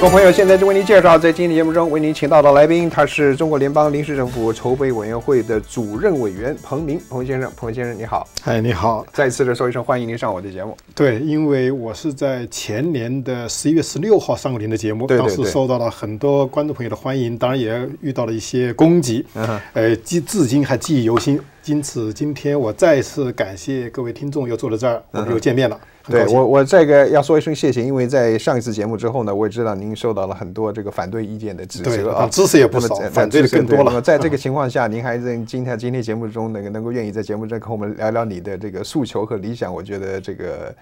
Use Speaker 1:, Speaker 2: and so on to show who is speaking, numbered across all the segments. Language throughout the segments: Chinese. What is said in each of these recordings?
Speaker 1: 各位朋友，现在就为您介绍，在今天节目中为您请到的来宾，他是中国联邦临时政府筹备委员会的主任委员彭明，彭先生，彭先生你好，
Speaker 2: 哎，你好，
Speaker 1: 再次的说一声欢迎您上我的节目。
Speaker 2: 对，因为我是在前年的十一月十六号上过您的节目，
Speaker 1: 对对对。
Speaker 2: 当时受到了很多观众朋友的欢迎，当然也遇到了一些攻击，呃，记至今还记忆犹新。因此，今天我再次感谢各位听众又坐在这儿，我们又见面了。
Speaker 1: 对我，我这个要说一声谢谢，因为在上一次节目之后呢，我也知道您受到了很多这个反对意见的指
Speaker 2: 对
Speaker 1: 责啊，
Speaker 2: 支持也不少反对的更多了
Speaker 1: 那么在这个情况下，您还在今天今天节目中能够能够愿意在节目中跟我们聊聊你的这个诉求和理想，我觉得这个。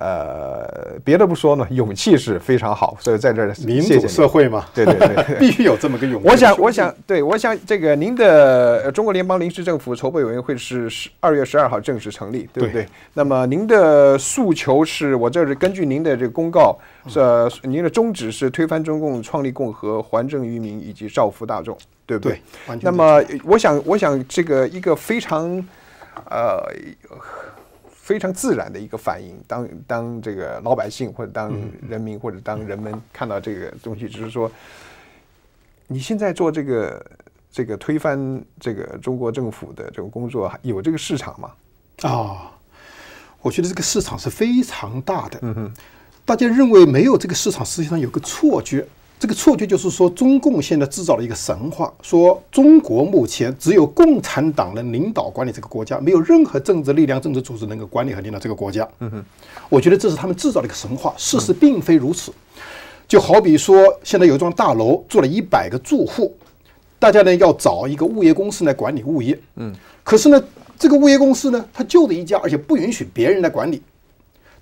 Speaker 1: 呃，别的不说呢，勇气是非常好，所以在这儿
Speaker 2: 民主社会嘛，
Speaker 1: 对对对
Speaker 2: 必须有这么个勇气。
Speaker 1: 我想，我想，对，我想这个您的呃中国联邦临时政府筹备委员会是十二月十二号正式成立，对不对？
Speaker 2: 对
Speaker 1: 那么您的诉求是我这是根据您的这个公告，呃，您的宗旨是推翻中共、创立共和、还政于民以及造福大众，对不对？
Speaker 2: 对
Speaker 1: 那么我想，我想这个一个非常呃非常自然的一个反应，当当这个老百姓或者当人民或者当人们看到这个东西，只是说。你现在做这个这个推翻这个中国政府的这种工作，有这个市场吗？
Speaker 2: 啊，我觉得这个市场是非常大的。嗯哼，大家认为没有这个市场，实际上有个错觉。这个错觉就是说，中共现在制造了一个神话，说中国目前只有共产党能领导管理这个国家，没有任何政治力量、政治组织能够管理和领导这个国家。嗯哼，我觉得这是他们制造的一个神话，事实并非如此。就好比说，现在有一幢大楼住了一百个住户，大家呢要找一个物业公司来管理物业。嗯，可是呢，这个物业公司呢，它就这一家，而且不允许别人来管理，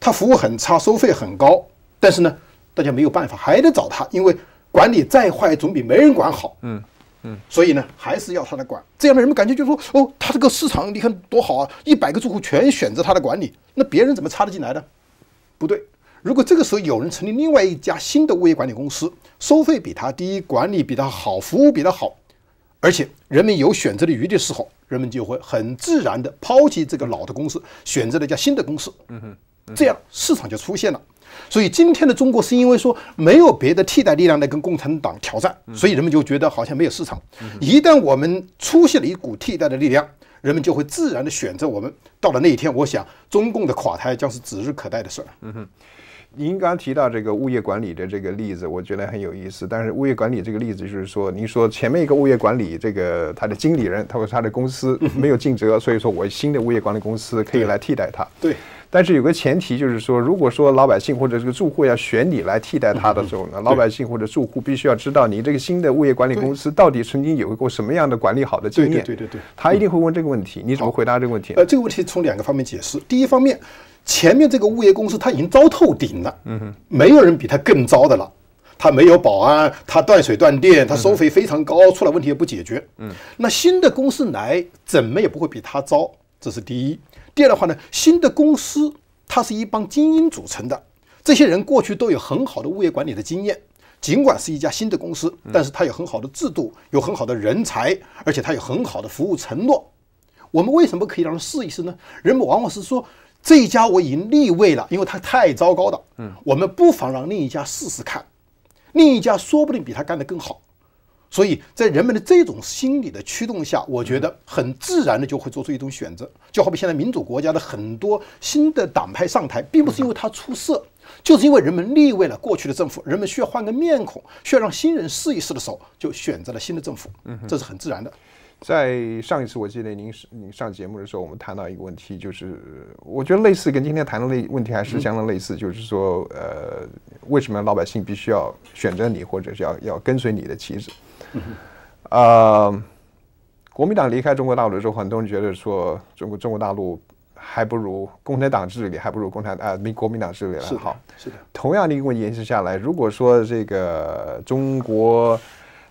Speaker 2: 它服务很差，收费很高。但是呢，大家没有办法，还得找他，因为管理再坏总比没人管好。嗯嗯，所以呢，还是要他来管。这样的人们感觉就是说，哦，他这个市场你看多好啊，一百个住户全选择他的管理，那别人怎么插得进来呢？不对。如果这个时候有人成立另外一家新的物业管理公司，收费比他低，管理比他好，服务比他好，而且人们有选择的余地的时候，人们就会很自然的抛弃这个老的公司，选择了一家新的公司。嗯哼，这样市场就出现了。所以今天的中国是因为说没有别的替代力量来跟共产党挑战，所以人们就觉得好像没有市场。一旦我们出现了一股替代的力量，人们就会自然的选择我们。到了那一天，我想中共的垮台将是指日可待的事儿。
Speaker 1: 嗯哼您刚刚提到这个物业管理的这个例子，我觉得很有意思。但是物业管理这个例子，就是说，您说前面一个物业管理这个他的经理人，他说他的公司没有尽责，所以说我新的物业管理公司可以来替代他。
Speaker 2: 对。
Speaker 1: 但是有个前提就是说，如果说老百姓或者这个住户要选你来替代他的时候呢，老百姓或者住户必须要知道你这个新的物业管理公司到底曾经有过什么样的管理好的经验。
Speaker 2: 对对对对。
Speaker 1: 他一定会问这个问题，你怎么回答这个问题？
Speaker 2: 呃，这个问题从两个方面解释。第一方面。前面这个物业公司他已经糟透顶了，嗯哼，没有人比他更糟的了。他没有保安，他断水断电，他收费非常高，出了问题也不解决。嗯，那新的公司来怎么也不会比他糟，这是第一。第二的话呢，新的公司它是一帮精英组成的，这些人过去都有很好的物业管理的经验，尽管是一家新的公司，但是他有很好的制度，有很好的人才，而且他有很好的服务承诺。我们为什么可以让他试一试呢？人们往往是说。这一家我已经立位了，因为它太糟糕了。嗯，我们不妨让另一家试试看，另一家说不定比他干得更好。所以在人们的这种心理的驱动下，我觉得很自然的就会做出一种选择。就好比现在民主国家的很多新的党派上台，并不是因为他出色，就是因为人们腻味了过去的政府，人们需要换个面孔，需要让新人试一试的时候，就选择了新的政府。嗯，这是很自然的。
Speaker 1: 在上一次，我记得您是您上节目的时候，我们谈到一个问题，就是我觉得类似跟今天谈的类问题还是相当类似，就是说，呃，为什么老百姓必须要选择你，或者是要要跟随你的旗帜？呃，国民党离开中国大陆的时候，很多人觉得说，中国中国大陆还不如共产党治理，还不如共产啊民国民党治理来好。
Speaker 2: 是的。
Speaker 1: 同样的一个问题延续下来，如果说这个中国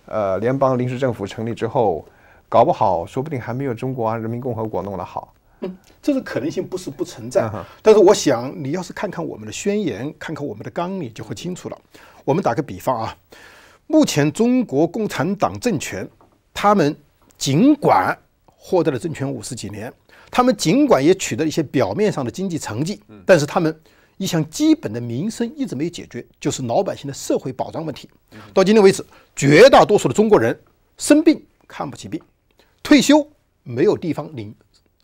Speaker 1: 呃联邦临时政府成立之后，搞不好，说不定还没有中国人民共和国弄得好。
Speaker 2: 嗯，这个可能性不是不存在。但是我想，你要是看看我们的宣言，看看我们的纲领，就会清楚了。我们打个比方啊，目前中国共产党政权，他们尽管获得了政权五十几年，他们尽管也取得了一些表面上的经济成绩，但是他们一项基本的民生一直没有解决，就是老百姓的社会保障问题。到今天为止，绝大多数的中国人生病看不起病，退休没有地方领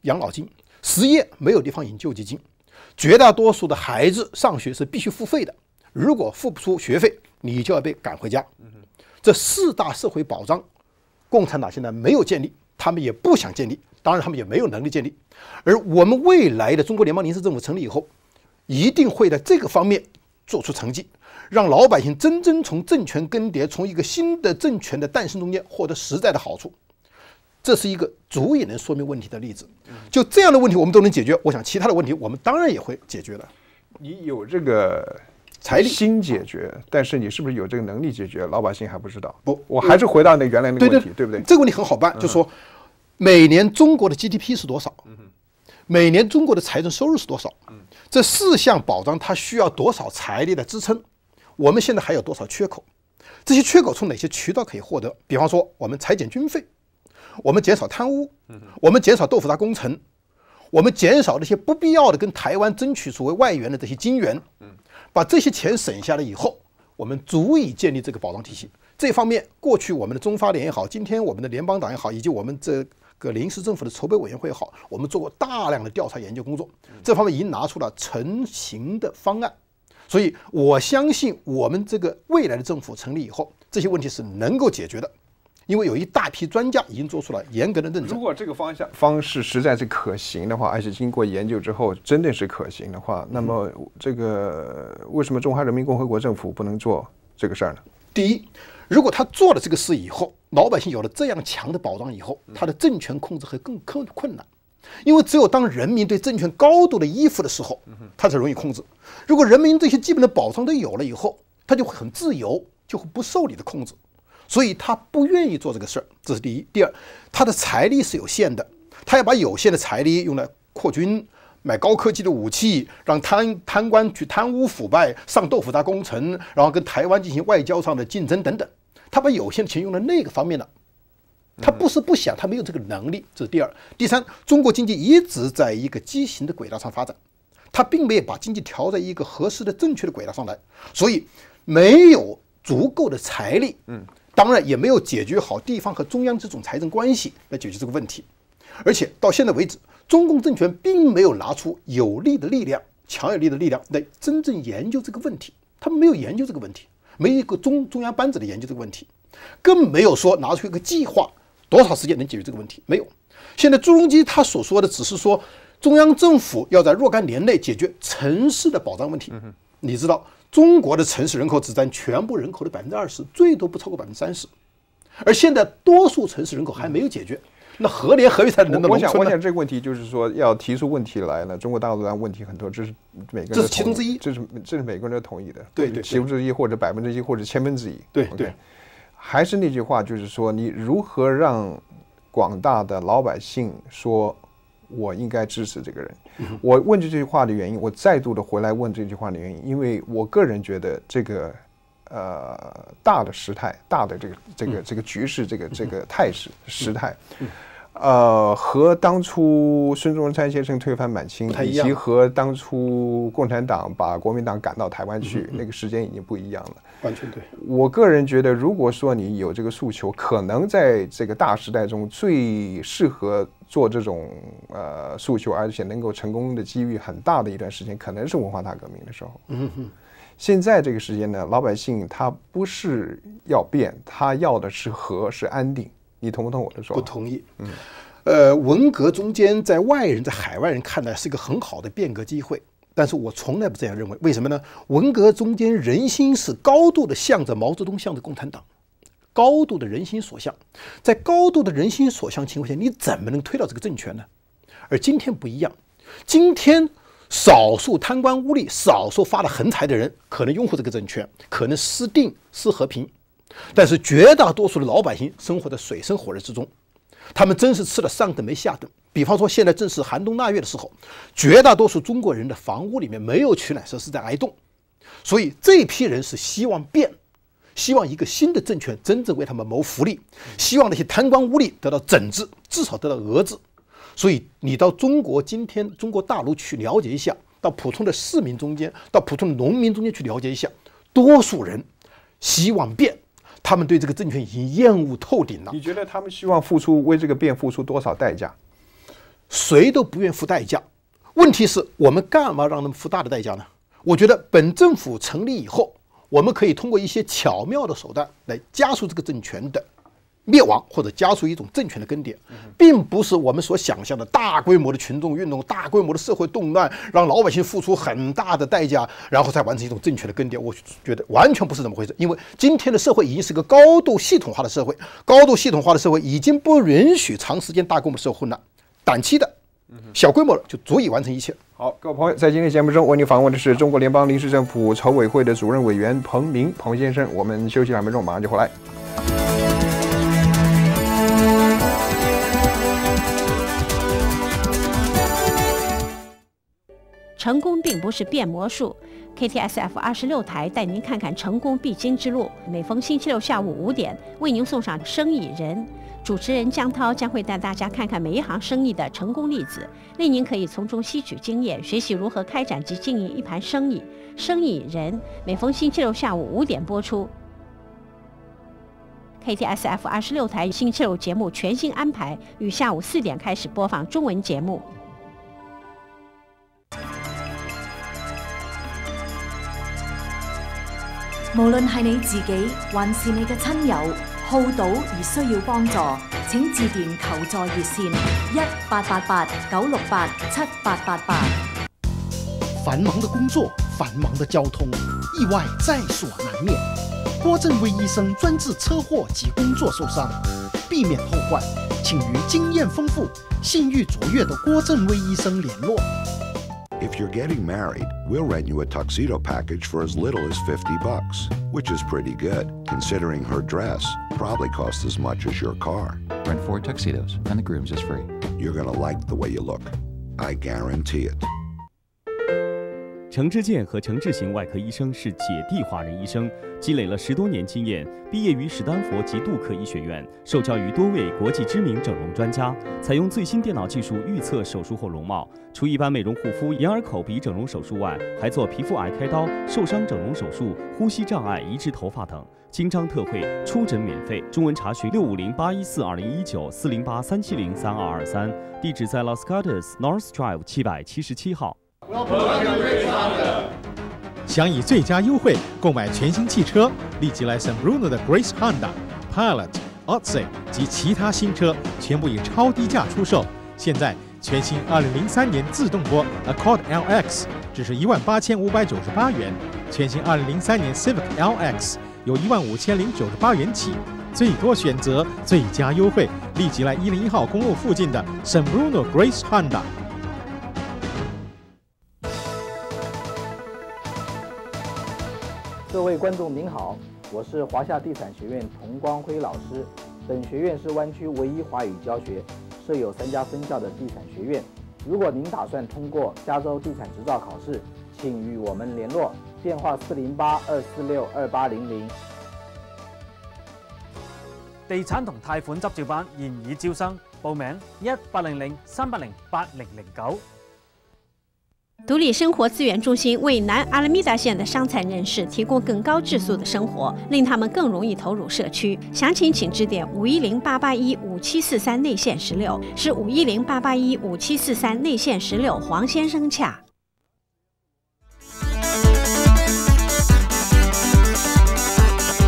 Speaker 2: 养老金，失业没有地方领救济金，绝大多数的孩子上学是必须付费的，如果付不出学费，你就要被赶回家。这四大社会保障，共产党现在没有建立，他们也不想建立，当然他们也没有能力建立。而我们未来的中国联邦临时政府成立以后，一定会在这个方面做出成绩，让老百姓真正从政权更迭、从一个新的政权的诞生中间获得实在的好处。这是一个足以能说明问题的例子。就这样的问题我们都能解决，我想其他的问题我们当然也会解决的。
Speaker 1: 你有这个
Speaker 2: 财力
Speaker 1: 心解决，但是你是不是有这个能力解决？老百姓还不知道。
Speaker 2: 不
Speaker 1: 我还是回到那原来那个问题，对不对？
Speaker 2: 这个问题很好办，就说每年中国的 GDP 是多少？每年中国的财政收入是多少？这四项保障它需要多少财力的支撑？我们现在还有多少缺口？这些缺口从哪些渠道可以获得？比方说，我们裁减军费，我们减少贪污，我们减少豆腐渣工程，我们减少那些不必要的跟台湾争取所谓外援的这些金援，把这些钱省下来以后，我们足以建立这个保障体系。这方面，过去我们的中发联也好，今天我们的联邦党也好，以及我们这个临时政府的筹备委员会也好，我们做过大量的调查研究工作，这方面已经拿出了成型的方案。所以我相信，我们这个未来的政府成立以后，这些问题是能够解决的，因为有一大批专家已经做出了严格的认证
Speaker 1: 如。果这个方向方式实在是可行的话，而且经过研究之后真的是可行的话，那么这个为什么中华人民共和国政府不能做这个事儿呢？
Speaker 2: 第一，如果他做了这个事以后，老百姓有了这样强的保障以后，他的政权控制会更困困难，因为只有当人民对政权高度的依附的时候，他才容易控制。如果人民这些基本的保障都有了以后，他就会很自由，就会不受你的控制，所以他不愿意做这个事儿，这是第一。第二，他的财力是有限的，他要把有限的财力用来扩军。买高科技的武器，让贪贪官去贪污腐败，上豆腐渣工程，然后跟台湾进行外交上的竞争等等。他把有限的钱用在那个方面了，他不是不想，他没有这个能力。这是第二。第三，中国经济一直在一个畸形的轨道上发展，他并没有把经济调在一个合适的、正确的轨道上来，所以没有足够的财力，嗯，当然也没有解决好地方和中央这种财政关系来解决这个问题。而且到现在为止，中共政权并没有拿出有力的力量、强有力的力量来真正研究这个问题。他们没有研究这个问题，没一个中中央班子来研究这个问题，更没有说拿出一个计划，多少时间能解决这个问题？没有。现在朱镕基他所说的只是说，中央政府要在若干年内解决城市的保障问题。你知道，中国的城市人口只占全部人口的百分之二十，最多不超过百分之三十，而现在多数城市人口还没有解决。那何年何月才能到
Speaker 1: 我想？我想这个问题就是说，要提出问题来呢，中国大陆的问题很多，这是每个人
Speaker 2: 这是
Speaker 1: 的
Speaker 2: 其中之一。
Speaker 1: 这是这是每个人都同意的，
Speaker 2: 对对对。
Speaker 1: 其中之一或者百分之一或者千分之一，
Speaker 2: 对对。
Speaker 1: 还是那句话，就是说，你如何让广大的老百姓说，我应该支持这个人？我问这句话的原因，我再度的回来问这句话的原因，因为我个人觉得这个呃大的时态、大的这个这个这个局势、这个这个态势时态。呃，和当初孙中山先生推翻满清，以及和当初共产党把国民党赶到台湾去，那个时间已经不一样了。
Speaker 2: 完全对。
Speaker 1: 我个人觉得，如果说你有这个诉求，可能在这个大时代中最适合做这种呃诉求，而且能够成功的机遇很大的一段时间，可能是文化大革命的时候。
Speaker 2: 嗯哼，
Speaker 1: 现在这个时间呢，老百姓他不是要变，他要的是和，是安定。你同不同我的说法？
Speaker 2: 不同意。嗯，呃，文革中间在外人在海外人看来是一个很好的变革机会，但是我从来不这样认为。为什么呢？文革中间人心是高度的向着毛泽东，向着共产党，高度的人心所向。在高度的人心所向情况下，你怎么能推倒这个政权呢？而今天不一样，今天少数贪官污吏、少数发了横财的人可能拥护这个政权，可能私定私和平。但是绝大多数的老百姓生活在水深火热之中，他们真是吃了上顿没下顿。比方说，现在正是寒冬腊月的时候，绝大多数中国人的房屋里面没有取暖设施在挨冻，所以这批人是希望变，希望一个新的政权真正为他们谋福利，希望那些贪官污吏得到整治，至少得到遏制。所以你到中国今天中国大陆去了解一下，到普通的市民中间，到普通的农民中间去了解一下，多数人希望变，他们对这个政权已经厌恶透顶了。
Speaker 1: 你觉得他们希望付出为这个变付出多少代价？
Speaker 2: 谁都不愿付代价。问题是我们干嘛让他们付大的代价呢？我觉得本政府成立以后，我们可以通过一些巧妙的手段来加速这个政权的。灭亡或者加速一种政权的更迭，并不是我们所想象的大规模的群众运动、大规模的社会动乱，让老百姓付出很大的代价，然后再完成一种政权的更迭。我觉得完全不是这么回事。因为今天的社会已经是个高度系统化的社会，高度系统化的社会已经不允许长时间大规模社会混乱，短期的、小规模的就足以完成一切。
Speaker 1: 好，各位朋友，在今天节目中为您访问的是中国联邦临时政府筹委会的主任委员彭明彭先生。我们休息两分钟，马上就回来。
Speaker 3: 成功并不是变魔术，KTSF 二十六台带您看看成功必经之路。每逢星期六下午五点，为您送上《生意人》，主持人江涛将会带大家看看每一行生意的成功例子，令您可以从中吸取经验，学习如何开展及经营一盘生意。《生意人》每逢星期六下午五点播出。KTSF 二十六台星期六节目全新安排，于下午四点开始播放中文节目。
Speaker 4: 無論係你自己，還是你嘅親友，好賭而需要幫助，請致電求助熱線一八八八九六八七八八八。
Speaker 5: 繁忙的工作，繁忙的交通，意外在所難免。郭振威醫生專治車禍及工作受傷，避免後患，請與經驗豐富、信誉卓越的郭振威醫生聯絡。
Speaker 6: If you're getting married, we'll rent you a tuxedo package for as little as 50 bucks, which is pretty good, considering her dress probably costs as much as your car.
Speaker 7: Rent four tuxedos, and the groom's is free.
Speaker 6: You're gonna like the way you look. I guarantee it.
Speaker 8: 程志健和程志行外科医生是姐弟华人医生，积累了十多年经验，毕业于史丹佛及杜克医学院，受教于多位国际知名整容专家，采用最新电脑技术预测手术后容貌。除一般美容护肤、眼耳口鼻整容手术外，还做皮肤癌开刀、受伤整容手术、呼吸障碍移植头发等。经张特惠，出诊免费。中文查询六五零八一四二零一九四零八三七零三二二三，地址在 Los Gatos North Drive 七百七十七号。
Speaker 9: 想以最佳优惠购买全新汽车，立即来 San Bruno 的 Grace Honda、Pilot、Odyssey 及其他新车，全部以超低价出售。现在全新2003年自动波 Accord LX 只是一万八千五百九十八元，全新2003年 Civic LX 有一万五千零九十八元起，最多选择，最佳优惠，立即来一零一号公路附近的 San Bruno Grace Honda。
Speaker 10: 各位观众您好，我是华夏地产学院童光辉老师。本学院是湾区唯一华语教学、设有三家分校的地产学院。如果您打算通过加州地产执照考试，请与我们联络，电话四零八二四六二八零零。
Speaker 11: 地产同贷款执照班现已招生，报名一八零零三八零八零零九。
Speaker 3: 独立生活资源中心为南阿拉米达县的伤残人士提供更高质素的生活，令他们更容易投入社区。详情请致电五一零八八一五七四三内线十六，是五一零八八一五七四三内线十六黄先生洽。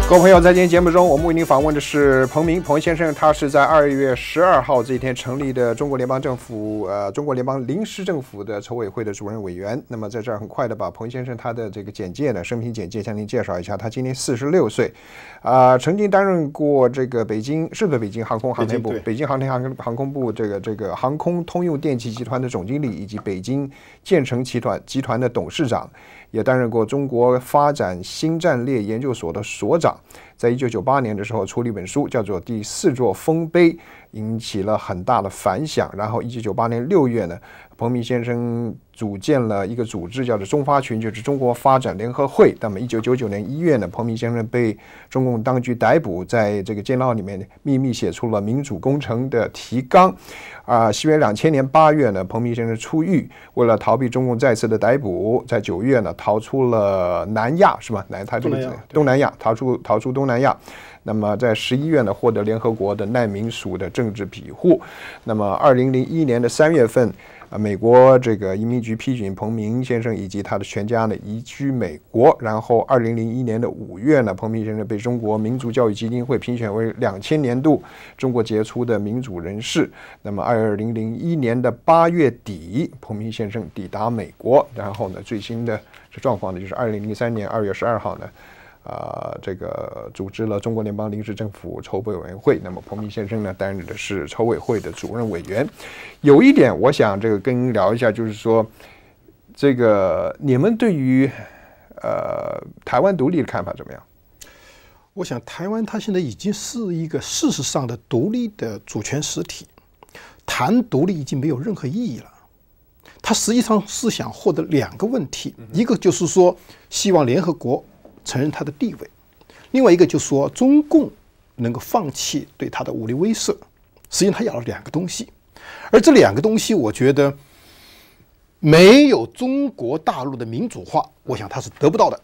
Speaker 1: 各位朋友，在今天节目中，我们为您访问的是彭明彭先生，他是在二月十二号这一天成立的中国联邦政府呃中国联邦临时政府的筹委会的主任委员。那么在这儿很快的把彭先生他的这个简介呢，生平简介向您介绍一下。他今年四十六岁，啊，曾经担任过这个北京是不是北京航空航天部北京航天航航空部这个这个航空通用电气集团的总经理，以及北京建成集团集团的董事长。也担任过中国发展新战略研究所的所长，在一九九八年的时候出了一本书，叫做《第四座丰碑》，引起了很大的反响。然后，一九九八年六月呢，彭明先生组建了一个组织，叫做中发群，就是中国发展联合会。那么，一九九九年一月呢，彭明先生被中共当局逮捕，在这个监牢里面秘密写出了民主工程的提纲。啊，西元两千年八月呢，彭明先生出狱，为了逃避中共再次的逮捕，在九月呢，逃出了南亚，是吧？南他这个东南亚，逃出逃出东南亚。那么在十一月呢，获得联合国的难民署的政治庇护。那么二零零一年的三月份。啊，美国这个移民局批准彭明先生以及他的全家呢移居美国。然后，二零零一年的五月呢，彭明先生被中国民族教育基金会评选为两千年度中国杰出的民主人士。那么，二零零一年的八月底，彭明先生抵达美国。然后呢，最新的状况呢，就是二零零三年二月十二号呢。啊，这个组织了中国联邦临时政府筹备委员会。那么彭明先生呢，担任的是筹委会的主任委员。有一点，我想这个跟您聊一下，就是说，这个你们对于呃台湾独立的看法怎么样？
Speaker 2: 我想，台湾它现在已经是一个事实上的独立的主权实体，谈独立已经没有任何意义了。他实际上是想获得两个问题，一个就是说，希望联合国。承认他的地位，另外一个就是说中共能够放弃对他的武力威慑。实际上，他要了两个东西，而这两个东西，我觉得没有中国大陆的民主化，我想他是得不到的。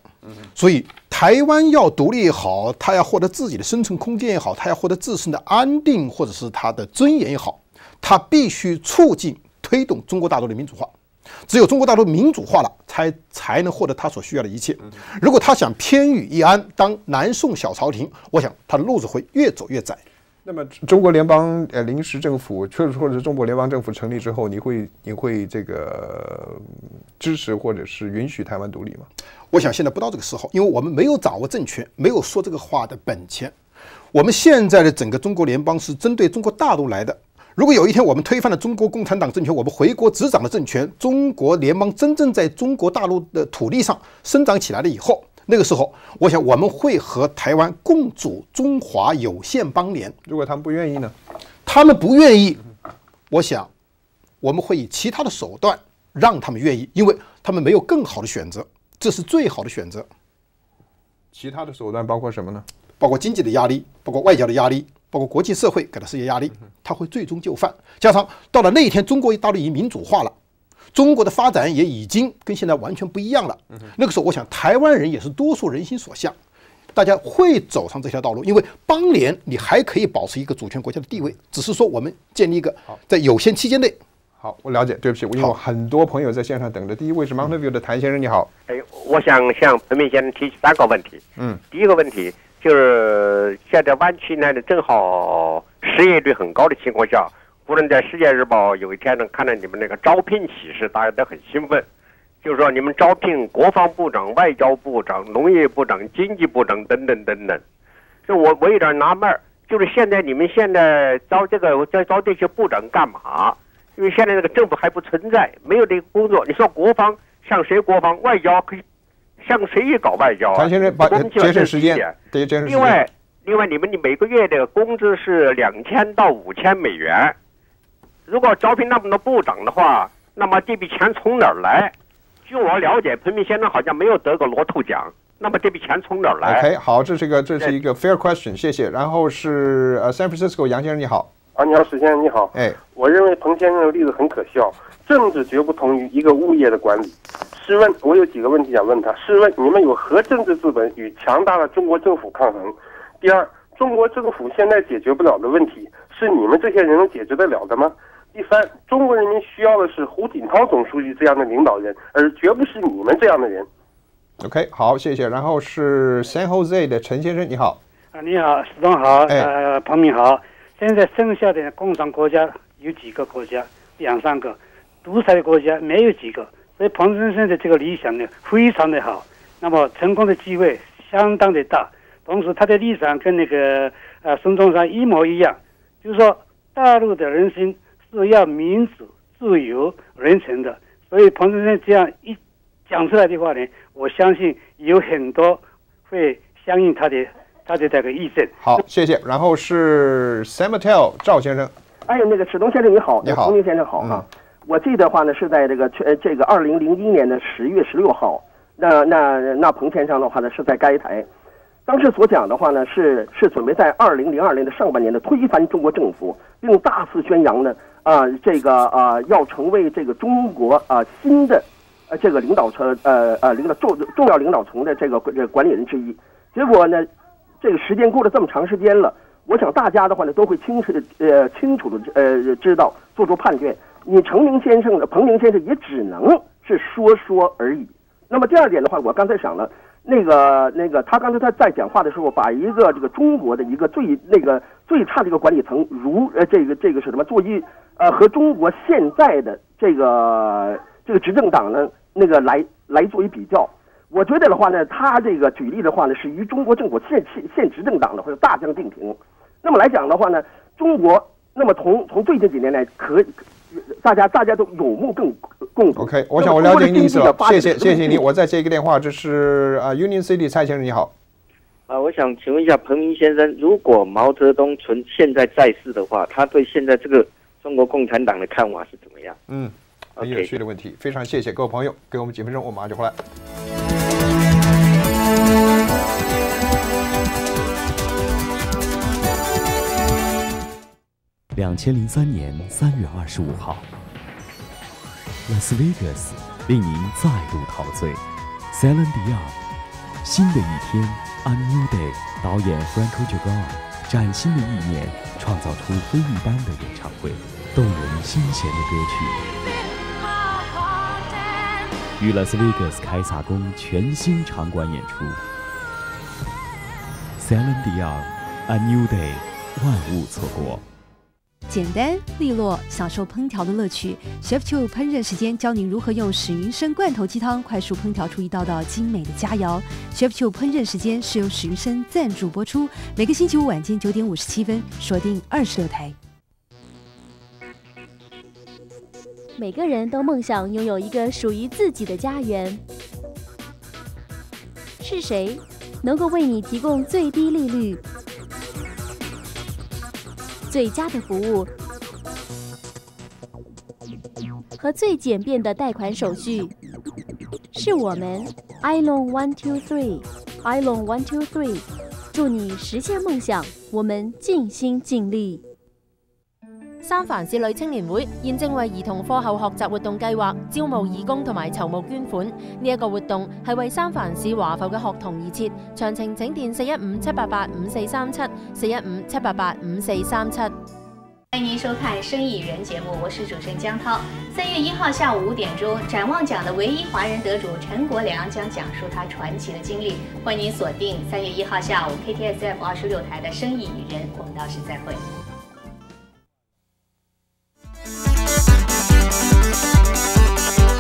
Speaker 2: 所以，台湾要独立也好，他要获得自己的生存空间也好，他要获得自身的安定或者是他的尊严也好，他必须促进推动中国大陆的民主化。只有中国大陆民主化了，才才能获得他所需要的一切。如果他想偏于一安，当南宋小朝廷，我想他的路子会越走越窄。
Speaker 1: 那么，中国联邦呃临时政府，确实或者是中国联邦政府成立之后，你会你会这个支持或者是允许台湾独立吗？
Speaker 2: 我想现在不到这个时候，因为我们没有掌握政权，没有说这个话的本钱。我们现在的整个中国联邦是针对中国大陆来的。如果有一天我们推翻了中国共产党政权，我们回国执掌了政权，中国联邦真正在中国大陆的土地上生长起来了以后，那个时候，我想我们会和台湾共组中华有限邦联。
Speaker 1: 如果他们不愿意呢？
Speaker 2: 他们不愿意，我想我们会以其他的手段让他们愿意，因为他们没有更好的选择，这是最好的选择。
Speaker 1: 其他的手段包括什么呢？
Speaker 2: 包括经济的压力，包括外交的压力。包括国际社会给他施加压力，他会最终就范。加上到了那一天，中国大陆已经民主化了，中国的发展也已经跟现在完全不一样了。那个时候，我想台湾人也是多数人心所向，大家会走上这条道路。因为邦联你还可以保持一个主权国家的地位，只是说我们建立一个在有限期间内。
Speaker 1: 好，我了解。对不起，我因为很多朋友在线上等着。第一位是 Mountain View 的谭先生，你好。
Speaker 12: 哎，我想向彭明先生提三个问题。嗯，第一个问题。就是现在湾区呢，正好失业率很高的情况下，忽然在《世界日报》有一天能看到你们那个招聘启事，大家都很兴奋。就是说你们招聘国防部长、外交部长、农业部长、经济部长等等等等。就我我有点纳闷，就是现在你们现在招这个在招这些部长干嘛？因为现在那个政府还不存在，没有这个工作。你说国防向谁国防？外交可以。向谁搞外交？
Speaker 1: 谭先生，把节省时间。对，节省时间。
Speaker 12: 另外，另外，你们你每个月的工资是两千到五千美元。如果招聘那么多部长的话，那么这笔钱从哪儿来？据我了解，彭明先生好像没有得过罗透奖。那么这笔钱从哪儿来
Speaker 1: ？OK，好，这是一个这是一个 fair question，谢谢。然后是呃，San Francisco 杨先生你好。
Speaker 13: 啊，你好，史先生你好。
Speaker 1: 哎，
Speaker 13: 我认为彭先生的例子很可笑。政治绝不同于一个物业的管理。试问，我有几个问题想问他。试问，你们有何政治资本与强大的中国政府抗衡？第二，中国政府现在解决不了的问题，是你们这些人能解决得了的吗？第三，中国人民需要的是胡锦涛总书记这样的领导人，而绝不是你们这样的人。
Speaker 1: OK，好，谢谢。然后是 San Jose 的陈先生，你好。
Speaker 14: 啊，你好，史总好，呃，彭明好。现在剩下的共产国家有几个国家？两三个。独裁的国家没有几个，所以彭先生的这个理想呢非常的好，那么成功的机会相当的大。同时，他的立场跟那个呃孙中山一模一样，就是说大陆的人心是要民主、自由、人权的。所以彭先生这样一讲出来的话呢，我相信有很多会相应他的他的这个意见。
Speaker 1: 好，谢谢。然后是 Samuel 赵先生。
Speaker 15: 哎，那个史东先生你好，
Speaker 1: 你好，
Speaker 15: 洪明先生好啊。我记得话呢是在这个呃这个二零零一年的十月十六号，那那那彭先生的话呢是在该台，当时所讲的话呢是是准备在二零零二年的上半年的推翻中国政府，并大肆宣扬呢啊这个啊要成为这个中国啊新的呃这个领导层呃呃领导重重要领导层的这个这管理人之一。结果呢，这个时间过了这么长时间了。我想大家的话呢，都会清楚呃清楚的呃知道做出判断。你程明先生的彭明先生也只能是说说而已。那么第二点的话，我刚才想了，那个那个他刚才他在讲话的时候，把一个这个中国的一个最那个最差的一个管理层，如呃这个这个是什么，作为呃和中国现在的这个这个执政党呢那个来来作为比较。我觉得的话呢，他这个举例的话呢，是与中国政府现现现执政党的或者大相径庭。那么来讲的话呢，中国那么从从最近几年来，可大家大家都有目共共睹。
Speaker 1: OK，我想我了解你意思了，谢谢谢谢你。我再接一个电话，这是啊 Union City 蔡先生你好。
Speaker 16: 啊，我想请问一下彭明先生，如果毛泽东存现在在世的话，他对现在这个中国共产党的看法是怎么样？
Speaker 1: 嗯，很有趣的问题，非常谢谢各位朋友，给我们几分钟，我马上就回来。
Speaker 8: 两千零三年三月二十五号，拉斯维加斯令您再度陶醉。Celine Dion，新的一天，A New Day，导演 Franco j a g a r 崭新的意念，创造出非一般的演唱会，动人心弦的歌曲。与拉斯维加斯凯撒宫全新场馆演出。Celine Dion，A New Day，万物错过。
Speaker 17: 简单利落，享受烹调的乐趣。Chef Two 烹饪时间教您如何用史云生罐头鸡汤快速烹调出一道道精美的佳肴。Chef Two 烹饪时间是由史云生赞助播出，每个星期五晚间九点五十七分，锁定二十六台。
Speaker 18: 每个人都梦想拥有一个属于自己的家园。是谁能够为你提供最低利率？最佳的服务和最简便的贷款手续，是我们 iLoan One Two Three，iLoan One Two Three，祝你实现梦想，我们尽心尽力。
Speaker 19: 三藩市女青年会现正为儿童课后学习活动计划招募义工同埋筹募捐款。呢一个活动系为三藩市华埠嘅学童而设。详情请电四一五七八八五四三七四一五七八八五四三七。
Speaker 20: 欢迎您收看《生意人》节目，我是主持人江涛。三月一号下午五点钟，展望奖的唯一华人得主陈国良将讲述他传奇的经历。欢迎您锁定三月一号下午 KTSF 二十六台的《生意人》，我们到时再会。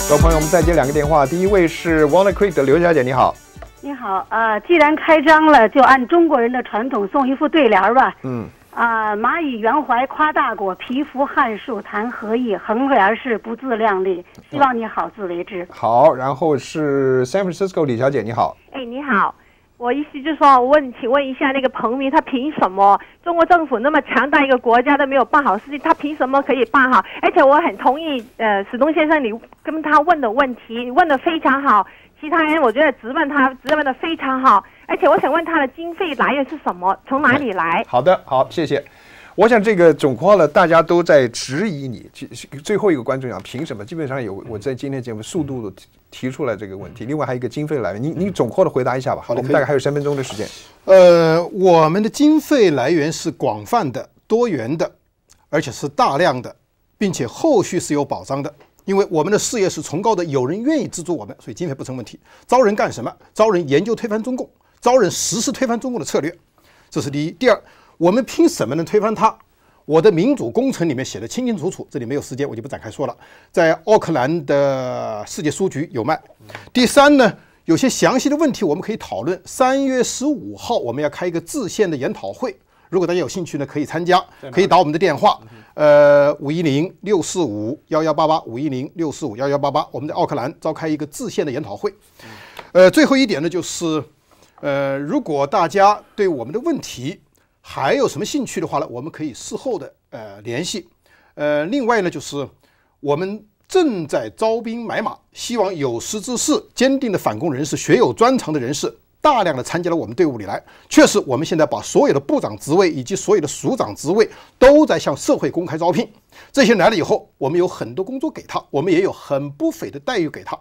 Speaker 1: 各位朋友，我们再接两个电话。第一位是 Walnut Creek 的刘小姐，你好。
Speaker 21: 你好，啊，既然开张了，就按中国人的传统送一副对联吧。
Speaker 1: 嗯。
Speaker 21: 啊，蚂蚁圆怀夸大果，蚍蜉撼树谈何意？横联是不自量力，希望你好自为之。
Speaker 1: 好，然后是 San Francisco 李小姐，你好。
Speaker 22: 哎，你好。我意思就是说，我问，请问一下那个彭明，他凭什么？中国政府那么强大一个国家都没有办好事情，他凭什么可以办好？而且我很同意，呃，史东先生你跟他问的问题，问的非常好。其他人我觉得质问他质问的非常好，而且我想问他的经费来源是什么？从哪里来？
Speaker 1: 好的，好，谢谢。我想这个总括了，大家都在质疑你。最后一个观众讲，凭什么？基本上有我在今天节目速度的提出来这个问题。另外还有一个经费来源，你你总括的回答一下吧。
Speaker 2: 好的，
Speaker 1: 我们大概还有三分钟的时间。
Speaker 2: 呃，我们的经费来源是广泛的、多元的，而且是大量的，并且后续是有保障的。因为我们的事业是崇高的，有人愿意资助我们，所以经费不成问题。招人干什么？招人研究推翻中共，招人实施推翻中共的策略，这是第一。第二。我们凭什么能推翻它？我的民主工程里面写的清清楚楚，这里没有时间，我就不展开说了。在奥克兰的世界书局有卖。第三呢，有些详细的问题我们可以讨论。三月十五号我们要开一个自宪的研讨会，如果大家有兴趣呢，可以参加，可以打我们的电话，呃，五一零六四五幺幺八八，五一零六四五幺幺八八。我们在奥克兰召开一个自宪的研讨会。呃，最后一点呢，就是。呃，如果大家对我们的问题还有什么兴趣的话呢，我们可以事后的呃联系。呃，另外呢，就是我们正在招兵买马，希望有识之士、坚定的反共人士、学有专长的人士。大量的参加到我们队伍里来，确实，我们现在把所有的部长职位以及所有的署长职位都在向社会公开招聘。这些来了以后，我们有很多工作给他，我们也有很不菲的待遇给他。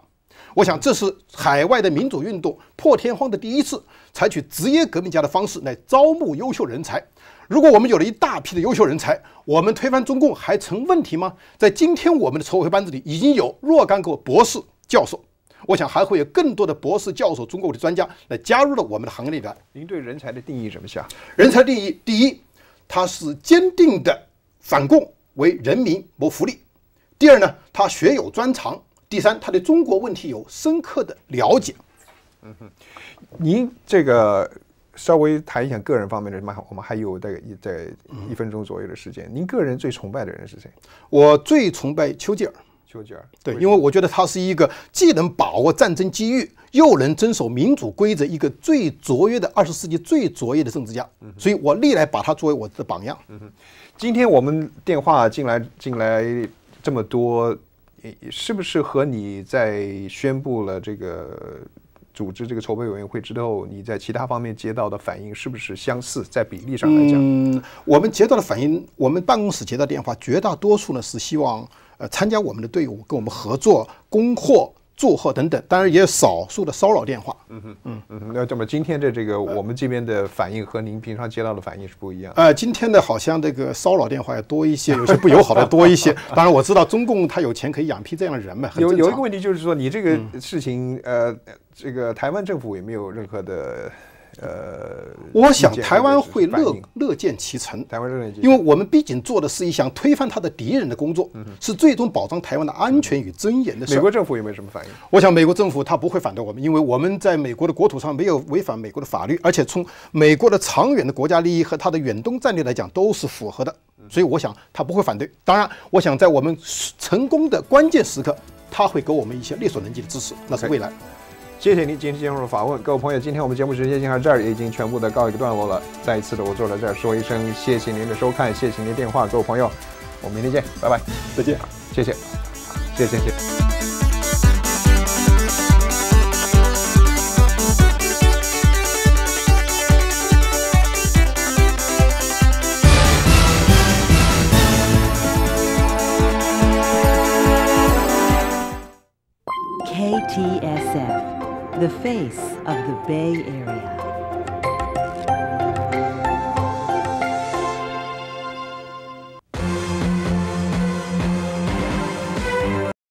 Speaker 2: 我想，这是海外的民主运动破天荒的第一次采取职业革命家的方式来招募优秀人才。如果我们有了一大批的优秀人才，我们推翻中共还成问题吗？在今天我们的筹委会班子里，已经有若干个博士、教授。我想还会有更多的博士、教授、中国的专家来加入到我们的行列里来。
Speaker 1: 您对人才的定义怎么想？
Speaker 2: 人才定义，第一，他是坚定的反共，为人民谋福利；第二呢，他学有专长；第三，他对中国问题有深刻的了解。
Speaker 1: 嗯哼，您这个稍微谈一下个人方面的，嘛，我们还有大概一在一分钟左右的时间。您个人最崇拜的人是谁？
Speaker 2: 我最崇拜丘吉尔。
Speaker 1: 丘吉尔
Speaker 2: 对，因为我觉得他是一个既能把握战争机遇，又能遵守民主规则，一个最卓越的二十世纪最卓越的政治家。所以我历来把他作为我的榜样。
Speaker 1: 嗯哼，今天我们电话进来进来这么多，是不是和你在宣布了这个组织这个筹备委员会之后，你在其他方面接到的反应是不是相似？在比例上来讲，
Speaker 2: 嗯，我们接到的反应，我们办公室接到电话，绝大多数呢是希望。呃，参加我们的队伍，跟我们合作，供货、祝贺等等，当然也有少数的骚扰电话。
Speaker 1: 嗯哼，嗯嗯，那这么今天的这个我们这边的反应和您平常接到的反应是不一样。
Speaker 2: 呃，今天的好像这个骚扰电话要多一些，有些不友好的多一些。当然我知道中共他有钱可以养批这样的人嘛。
Speaker 1: 有有一个问题就是说，你这个事情，呃，这个台湾政府也没有任何的。呃，
Speaker 2: 我想台湾会乐乐见其成。
Speaker 1: 台湾乐见其
Speaker 2: 成，因为我们毕竟做的是一项推翻他的敌人的工作，是最终保障台湾的安全与尊严的事。
Speaker 1: 美国政府有没有什么反应？
Speaker 2: 我想美国政府他不会反对我们，因为我们在美国的国土上没有违反美国的法律，而且从美国的长远的国家利益和他的远东战略来讲都是符合的，所以我想他不会反对。当然，我想在我们成功的关键时刻，他会给我们一些力所能及的支持，那是未来。
Speaker 1: 谢谢您今天接受的访问，各位朋友，今天我们节目时间先到这儿，也已经全部的告一个段落了。再一次的，我坐在这儿说一声谢谢您的收看，谢谢您的电话，各位朋友，我们明天见，拜拜，
Speaker 2: 再见，
Speaker 1: 谢谢，谢谢，谢谢。
Speaker 23: KTSF the face of the Bay Area.